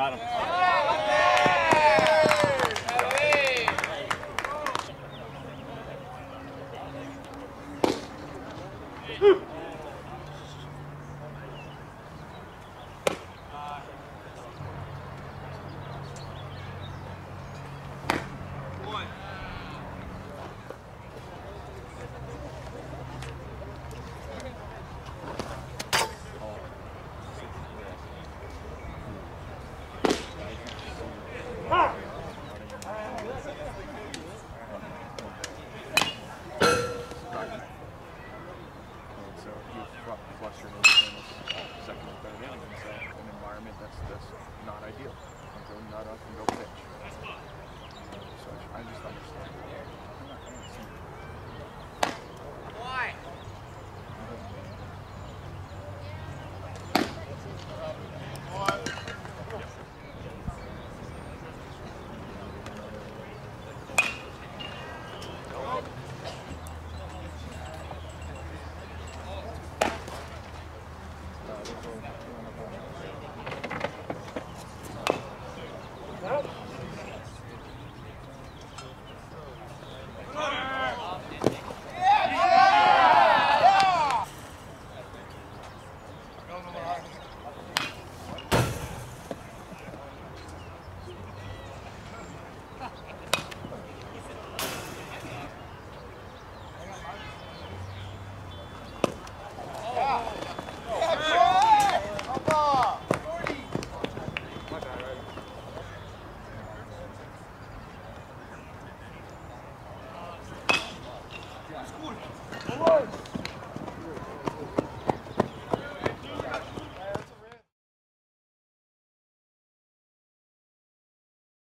Got him. Пульс! Пульс!